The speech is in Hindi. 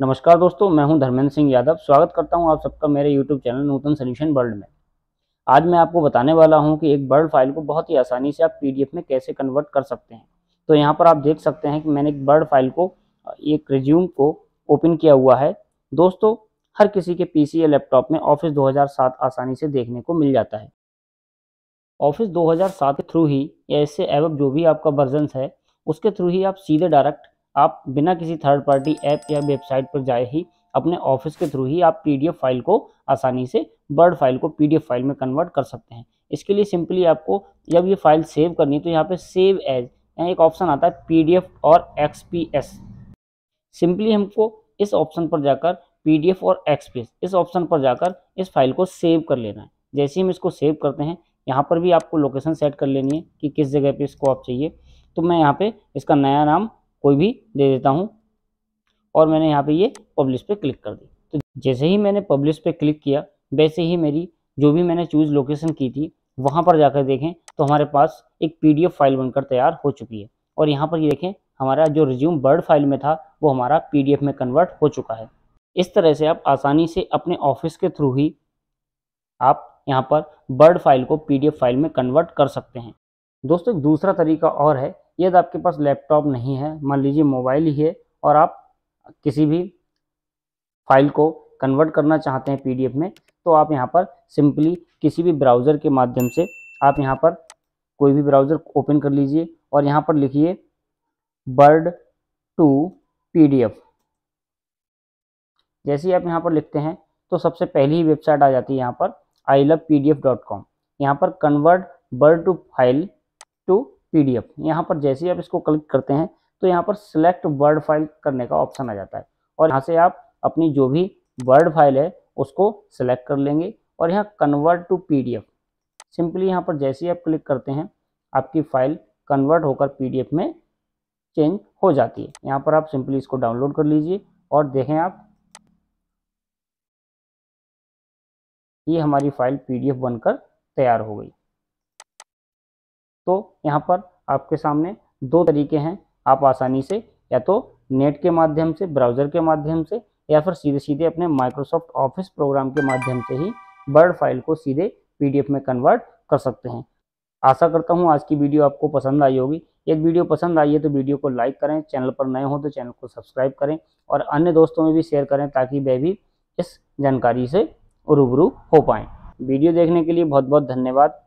नमस्कार दोस्तों, मैं हूँ धर्मेंद्र सिंह यादव। स्वागत करता हूँ आप सबका मेरे YouTube channel Nutan solution world में। आज मैं आपको बताने वाला हूँ कि एक बर्ड फ़ाइल को बहुत ही आसानी से आप पीडीएफ में कैसे कन्वर्ट कर सकते हैं। तो यहाँ पर आप देख सकते हैं कि मैंने एक बर्ड फ़ाइल को, एक रिज्यूम को ओपन किया हुआ है। दोस्तों, हर किसी के पी या लैपटॉप में ऑफ़िस दो हज़ार सात आसानी से देखने को मिल जाता है। ऑफ़िस दो के थ्रू ही या इससे जो भी आपका वर्जन है, उसके थ्रू ही आप सीधे डायरेक्ट आप बिना किसी थर्ड पार्टी ऐप या वेबसाइट पर जाए ही अपने ऑफ़िस के थ्रू ही आप पीडीएफ फ़ाइल को आसानी से वर्ड फ़ाइल को पीडीएफ फ़ाइल में कन्वर्ट कर सकते हैं। इसके लिए सिंपली आपको जब ये फ़ाइल सेव करनी तो यहाँ पे सेव एज यहाँ एक ऑप्शन आता है पीडीएफ और एक्सपीएस सिंपली हमको इस ऑप्शन पर जाकर पीडीएफ और एक्सपीएस इस ऑप्शन पर जाकर इस फ़ाइल को सेव कर लेना है। जैसे ही हम इसको सेव करते हैं, यहाँ पर भी आपको लोकेशन सेट कर लेनी है कि किस जगह पे इसको आप चाहिए। तो मैं यहाँ पे इसका नया नाम कोई भी दे देता हूँ। और मैंने यहाँ पे ये पब्लिश पे क्लिक कर दी। तो जैसे ही मैंने पब्लिश पे क्लिक किया, वैसे ही मेरी जो भी मैंने चूज़ लोकेशन की थी, वहाँ पर जाकर देखें तो हमारे पास एक पीडीएफ फ़ाइल बनकर तैयार हो चुकी है। और यहाँ पर ये देखें, हमारा जो रिज्यूम बर्ड फ़ाइल में था, वो हमारा पीडीएफ में कन्वर्ट हो चुका है। इस तरह से आप आसानी से अपने ऑफ़िस के थ्रू ही आप यहाँ पर बर्ड फ़ाइल को पीडीएफ फ़ाइल में कन्वर्ट कर सकते हैं। दोस्तों एक दूसरा तरीका और है यदि आपके पास लैपटॉप नहीं है, मान लीजिए मोबाइल ही है और आप किसी भी फ़ाइल को कन्वर्ट करना चाहते हैं पीडीएफ में तो आप यहाँ पर सिंपली किसी भी ब्राउज़र के माध्यम से आप यहाँ पर कोई भी ब्राउज़र ओपन कर लीजिए और यहाँ पर लिखिए बर्ड टू पीडीएफ जैसे ही आप यहाँ पर लिखते हैं तो सबसे पहली ही वेबसाइट आ जाती है यहाँ पर I love P D F dot com यहाँ पर convert Word to file to PDF. यहाँ पर जैसे ही आप इसको क्लिक करते हैं तो यहाँ पर सिलेक्ट वर्ड फ़ाइल करने का ऑप्शन आ जाता है। और यहाँ से आप अपनी जो भी वर्ड फ़ाइल है, उसको सिलेक्ट कर लेंगे और यहाँ कन्वर्ट टू पीडीएफ सिंपली यहाँ पर जैसे ही आप क्लिक करते हैं, आपकी फ़ाइल कन्वर्ट होकर पीडीएफ में चेंज हो जाती है। यहाँ पर आप सिंपली इसको डाउनलोड कर लीजिए और देखें आप, ये हमारी फ़ाइल पीडीएफ बनकर तैयार हो गई। तो यहाँ पर आपके सामने दो तरीके हैं। आप आसानी से या तो नेट के माध्यम से, ब्राउज़र के माध्यम से या फिर सीधे सीधे अपने माइक्रोसॉफ्ट ऑफ़िस प्रोग्राम के माध्यम से ही वर्ड फ़ाइल को सीधे पीडीएफ में कन्वर्ट कर सकते हैं। आशा करता हूँ आज की वीडियो आपको पसंद आई होगी। यदि वीडियो पसंद आई है तो वीडियो को लाइक करें, चैनल पर नए हो तो चैनल को सब्सक्राइब करें और अन्य दोस्तों में भी शेयर करें ताकि वे भी इस जानकारी से रूबरू हो पाएँ। वीडियो देखने के लिए बहुत बहुत धन्यवाद।